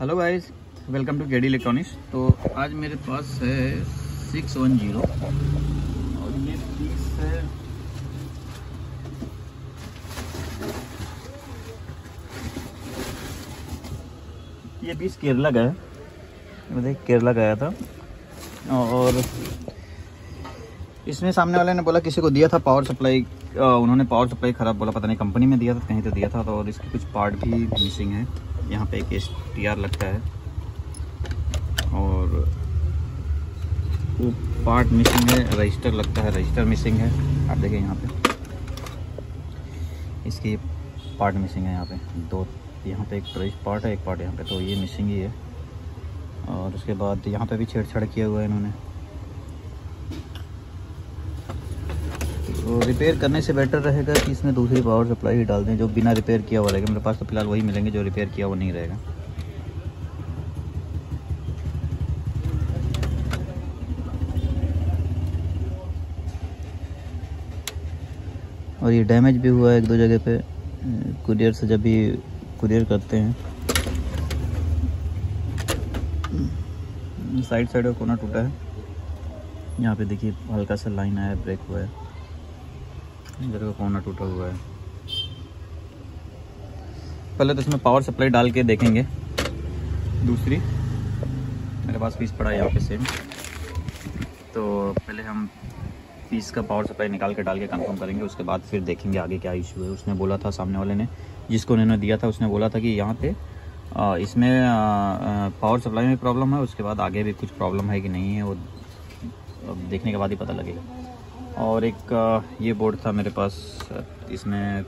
Hello guys welcome to KD electronics तो आज मेरे पास है सिक्स वन ज़ीरो और ये पीस है ये पीस केरला का है। देख केरला आया था। और इसमें सामने वाले ने बोला किसी को दिया था पावर सप्लाई उन्होंने पावर सप्लाई ख़राब बोला, पता नहीं कंपनी में दिया था, कहीं तो दिया था तो और इसके कुछ पार्ट भी मिसिंग है। यहाँ पे एक एस टी आर लगता है। और वो पार्ट मिसिंग है रजिस्टर लगता है रजिस्टर मिसिंग है। आप देखें यहाँ पे। इसकी पार्ट मिसिंग है यहाँ पे। दो, यहाँ पे एक पार्ट है, एक पार्ट यहाँ पे। तो ये मिसिंग ही है। और उसके बाद यहाँ पे भी छेड़छाड़ किया हुआ है इन्होंने। तो रिपेयर करने से बेटर रहेगा कि इसमें दूसरी पावर सप्लाई ही डाल दें, जो बिना रिपेयर किया हुआ रहेगा। मेरे पास तो फ़िलहाल वही मिलेंगे, जो रिपेयर किया वो नहीं रहेगा। और ये डैमेज भी हुआ है एक दो जगह पे। कुरियर से जब भी कुरियर करते हैं साइड साइड का कोना टूटा है। यहाँ पे देखिए, हल्का सा लाइन आया ब्रेक हुआ है। इधर का कोना टूटा हुआ है। पहले तो इसमें पावर सप्लाई डाल के देखेंगे। दूसरी, मेरे पास पीस पड़ा है यहाँ पे सेम तो पहले हम पीस का पावर सप्लाई निकाल के डाल के कंफर्म करेंगे, उसके बाद फिर देखेंगे आगे क्या इशू है। उसने बोला था सामने वाले ने, जिसको उन्होंने दिया था, उसने बोला था कि यहाँ पे इसमें पावर सप्लाई में प्रॉब्लम है, उसके बाद आगे भी कुछ प्रॉब्लम है कि नहीं है, वो देखने के बाद ही पता लगेगा। और एक ये बोर्ड था मेरे पास, इसमें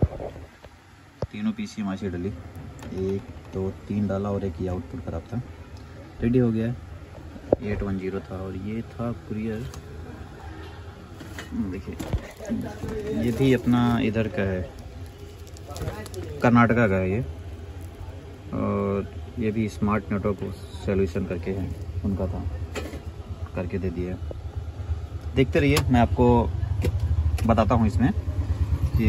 तीनों पी सी एम डली। एक, दो, तीन डाला और एक ये आउटपुट ख़राब था। रेडी हो गया। एट वन ज़ीरो था और ये था कुरियर देखिए। ये भी अपना इधर का है। कर्नाटका का है ये। और ये भी स्मार्ट नेटवर्क सोल्यूशन करके है। उनका था। करके दे दिया। देखते रहिए, मैं आपको बताता हूँ इसमें कि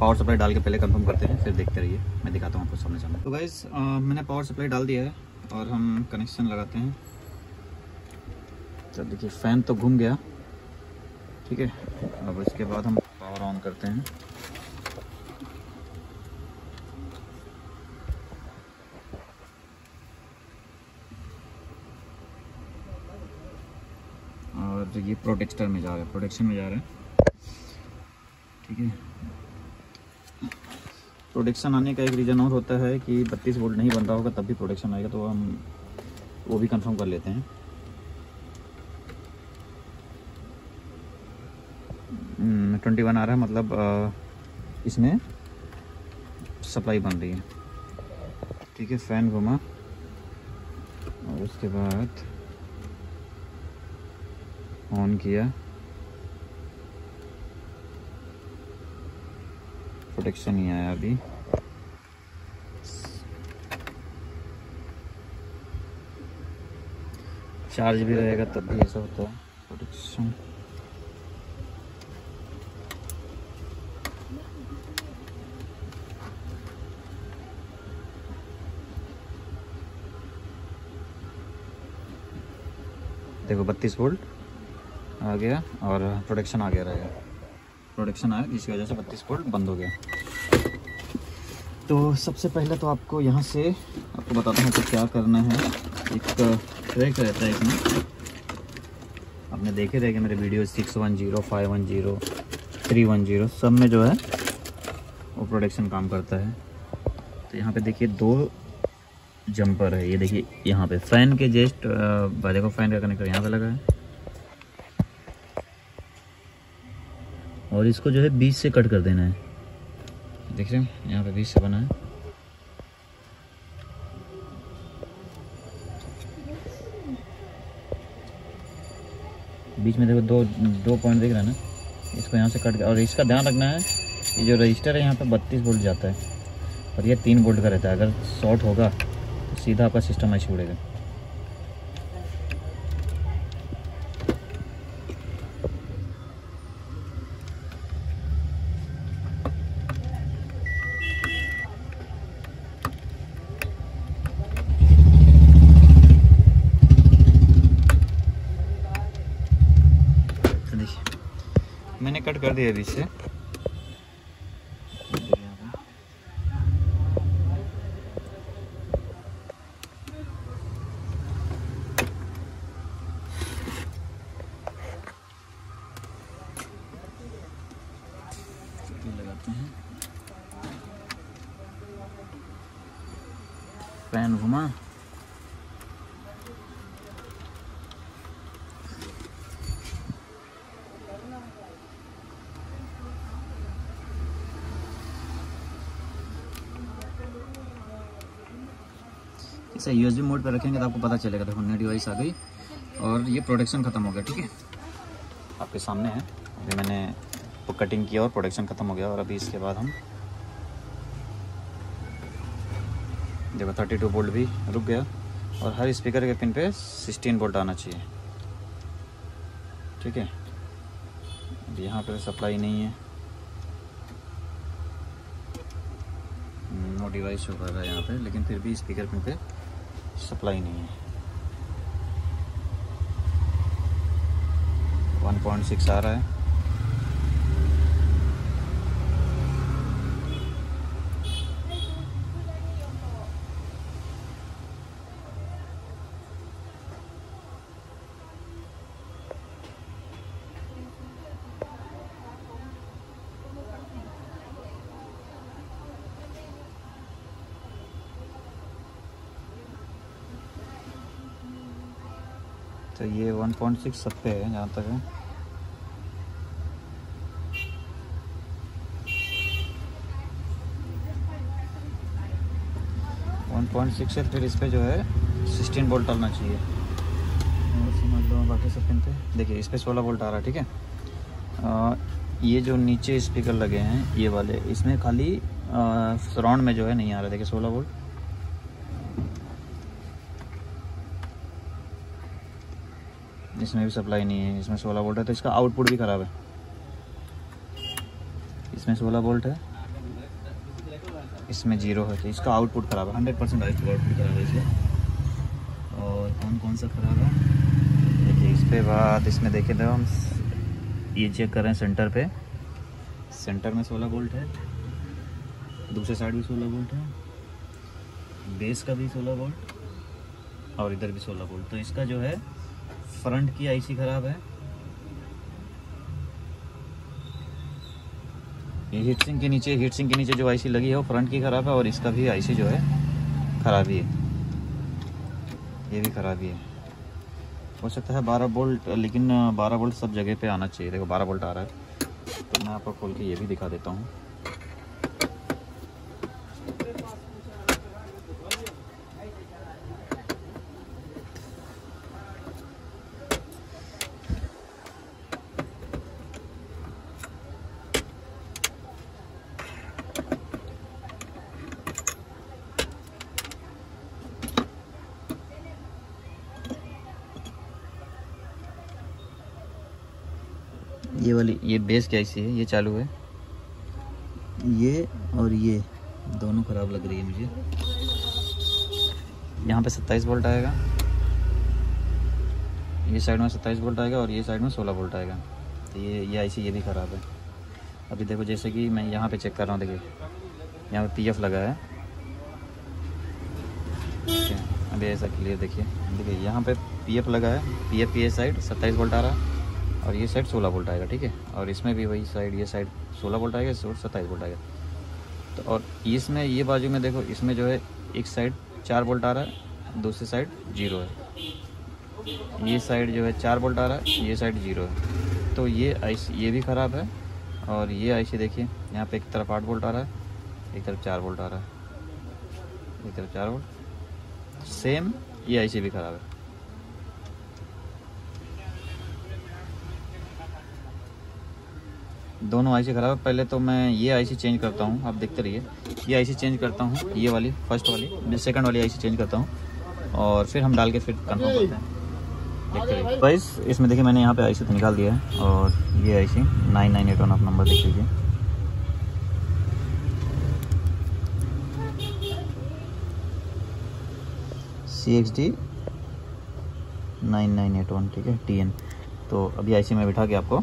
पावर सप्लाई डाल के पहले कंफर्म करते हैं, फिर देखते रहिए, मैं दिखाता हूँ आपको सामने सामने। तो गाइज़ मैंने पावर सप्लाई डाल दिया है और हम कनेक्शन लगाते हैं। तो देखिए फ़ैन तो घूम गया, ठीक है? अब इसके बाद हम पावर ऑन करते हैं और ये प्रोटेक्टर में जा रहा है, प्रोटेक्शन में जा रहा है। ठीक है। प्रोटेक्शन आने का एक रीज़न और होता है कि 32 वोल्ट नहीं बन रहा होगा, तब भी प्रोडक्शन आएगा तो हम वो भी कंफर्म कर लेते हैं। ट्वेंटी वन आ रहा है मतलब इसमें सप्लाई बन रही है। ठीक है फ़ैन घुमा। और उसके बाद ऑन किया। प्रोटेक्शन नहीं आया अभी। चार्ज भी रहेगा तब भी ऐसा होता है। प्रोटेक्शन देखो, बत्तीस वोल्ट आ गया और प्रोडक्शन आ गया रहेगा प्रोडक्शन आया, जिसकी वजह से बत्तीस वोल्ट बंद हो गया। तो सबसे पहले तो आपको यहाँ से आपको बताता हूँ कि क्या करना है। एक ट्रैक रहता है इसमें। आपने देखे रहेंगे मेरे video six one zero five one zero three one zero सब में जो है, वो प्रोडक्शन काम करता है। तो यहाँ पे देखिए दो जंपर है। ये देखिए यहाँ पे। फ़ैन के जस्ट देखो फ़ैन का कनेक्टर यहाँ पे लगा है। और इसको जो है बीच से कट कर देना है। देख रहे हैं, यहाँ पे बीच से बना है। बीच में देखो दो दो पॉइंट देख रहे हैं ना? इसको यहाँ से कट और इसका ध्यान रखना है, ये जो रजिस्टर है, यहाँ पे बत्तीस वोल्ट जाता है। और ये तीन वोल्ट का रहता है। अगर शॉर्ट होगा तो सीधा आपका सिस्टम ऐसे उड़ेगा लगाते हैं फ़ैन घुमा। इसे यूएसबी मोड पर रखेंगे तो आपको पता चलेगा। देखो, नई डिवाइस आ गई और ये प्रोडक्शन ख़त्म हो गया, ठीक है? आपके सामने है। अभी मैंने वो कटिंग किया और प्रोडक्शन ख़त्म हो गया और अभी इसके बाद हम देखो थर्टी टू बोल्ट भी रुक गया और हर स्पीकर के पिन पे सिक्सटीन बोल्ट आना चाहिए। ठीक है? यहाँ पे सप्लाई नहीं है। नो डिवाइस हो कर रहा है यहाँ पे, लेकिन फिर भी स्पीकर पिन पे सप्लाई नहीं है। 1.6 आ रहा है। तो ये 1.6 सब पे है जहाँ तक है। वन पॉइंट सिक्स है, फिर इस पर जो है सिक्सटीन बोल्ट डालना चाहिए। समझ लो बाकी सब पिन पे। देखिए, इस पर सोलह बोल्ट आ रहा है, ठीक है? ये जो नीचे स्पीकर लगे हैं, ये वाले, इसमें खाली सराउंड में जो है नहीं आ रहा, देखिए, सोलह वोल्ट इसमें भी सप्लाई नहीं है इसमें सोलह वोल्ट है तो इसका आउटपुट भी ख़राब है। इसमें सोलह वोल्ट है इसमें ज़ीरो है तो इसका आउटपुट ख़राब है। हंड्रेड परसेंट आउटपुट ख़राब है इसका। और कौन कौन सा ख़राब है? देखिए इस पर बात इसमें देखे तो हम ये चेक कर रहे हैं सेंटर पे। सेंटर में सोलह वोल्ट है दूसरे साइड भी सोलह वोल्ट है बेस का भी सोलह वोल्ट और इधर भी सोलह वोल्ट तो इसका जो है फ्रंट की आईसी खराब है। ये हीट सिंक के नीचे हीट सिंक के नीचे जो आईसी लगी है, वो फ्रंट की खराब है और इसका भी आईसी जो है, खराब ही ये भी खराब ही है। हो सकता है बारह बोल्ट लेकिन, बारह बोल्ट सब जगह पे आना चाहिए। देखो, बारह बोल्ट आ रहा है। तो मैं आपको खोल के ये भी दिखा देता हूँ। वाली ये बेस कैसी है? ये चालू है? ये और ये दोनों ख़राब लग रही है मुझे। यहाँ पे 27 वोल्ट आएगा। ये साइड में 27 वोल्ट आएगा और ये साइड में 16 वोल्ट आएगा। तो ये ये आईसी ये भी ख़राब है। अभी देखो जैसे कि मैं यहाँ पे चेक कर रहा हूँ देखिए। यहाँ पे पीएफ लगा है। ठीक है अभी ऐसा क्लियर देखिए। देखिए यहाँ पे पीएफ लगा है। पीएफ की ये साइड 27 वोल्ट आ रहा। है और ये साइड 16 वोल्ट आएगा, ठीक है? और इसमें भी वही साइड ये साइड 16 वोल्ट आएगा इस सत्ताईस वोल्ट आएगा। तो और इसमें, ये बाजू में देखो, इसमें जो है, एक साइड चार वोल्ट आ रहा है, दूसरी साइड ज़ीरो है। ये साइड जो है चार वोल्ट आ रहा है, ये साइड ज़ीरो है। तो ये आईसी ये भी ख़राब है, और ये आईसी देखिए, यहाँ पे एक तरफ़ आठ वोल्ट आ रहा है, एक तरफ़ चार वोल्ट आ रहा है। एक तरफ़ चार वोल्ट सेम ये आईसी भी ख़राब है। दोनों आईसी ख़राब है। पहले तो मैं ये आईसी चेंज करता हूँ। आप देखते रहिए। ये आईसी चेंज करता हूँ। ये वाली फ़र्स्ट वाली मैं सेकंड वाली आईसी चेंज करता हूँ। और फिर हम डाल के फिर कंफर्म करते हैं। देखते रहिए। गाइस इसमें देखिए मैंने यहाँ पे आईसी तो निकाल दिया है। और ये IC nine nine eight one आप नंबर देख लीजिए। C X D nine nine eight one ठीक है? टी एन तो अभी आईसी में बिठा के आपको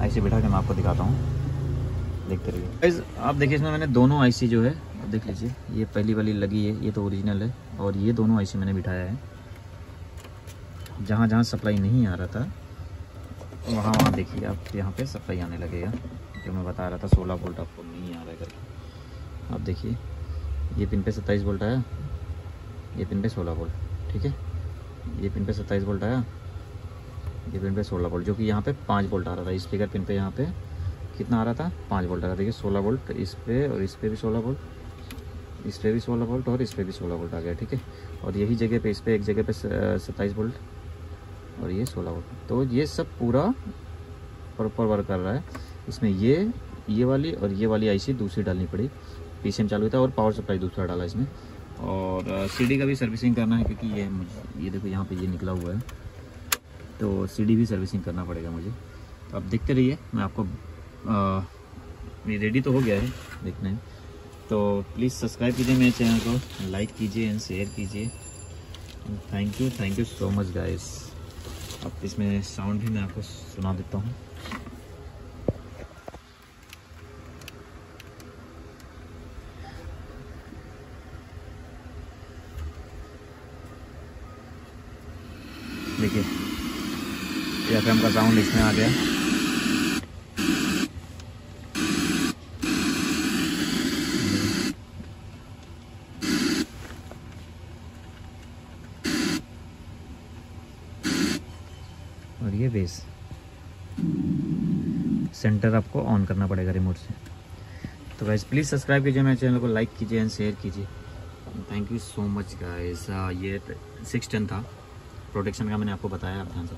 आईसी बिठा के मैं आपको दिखाता हूँ। देखते रहिए। आप देखिए इसमें मैंने दोनों आईसी जो है देख लीजिए। ये पहली वाली लगी है, ये तो ओरिजिनल है, और ये दोनों आईसी मैंने बिठाया है। जहाँ जहाँ सप्लाई नहीं आ रहा था, वहाँ वहाँ देखिए आप, यहाँ पे सप्लाई आने लगेगा। जो मैं बता रहा था, सोलह वोल्ट आपको नहीं आ रहा है आप देखिए, ये पिन पे सत्ताईस वोल्ट आया, ये पिन पे सोलह वोल्ट ठीक है? ये पिन पे सत्ताईस वोल्ट आया ये पिन पे सोलह वोल्ट, जो कि यहाँ पे पाँच वोल्ट आ रहा था स्पीकर पिन पे यहाँ पे कितना आ रहा था? पाँच वोल्ट आ रहा था। देखिए, सोलह वोल्ट इस पर और इस पर भी सोलह वोल्ट इस पर भी सोलह वोल्ट और इस पर भी सोलह वोल्ट आ गया, ठीक है? और यही जगह पे इस पर एक जगह पे सत्ताईस वोल्ट और ये सोलह वोल्ट। तो ये सब पूरा प्रॉपर वर्क कर रहा है। इसमें ये ये वाली और ये वाली आईसी दूसरी डालनी पड़ी। पीसीएम चालू था और पावर सप्लाई दूसरा डाला इसमें और सीडी का भी सर्विसिंग करना है, क्योंकि ये ये देखो यहाँ पे ये निकला हुआ है। तो सीडी भी सर्विसिंग करना पड़ेगा मुझे। तो आप देखते रहिए, मैं आपको ये रेडी तो हो गया है देखने। तो प्लीज़ सब्सक्राइब कीजिए मेरे चैनल को लाइक कीजिए एंड शेयर कीजिए। Thank you thank you so much guys अब इसमें साउंड भी मैं आपको सुना देता हूँ। देखिए एफ़ का साउंड इसमें आ गया। और ये बेस सेंटर आपको ऑन करना पड़ेगा रिमोट से। तो गाइज़ प्लीज़ सब्सक्राइब कीजिए मेरे चैनल को लाइक कीजिए एंड शेयर कीजिए। Thank you so much guys ये सिक्स टेन था। प्रोटेक्शन का मैंने आपको बताया, आप ध्यान से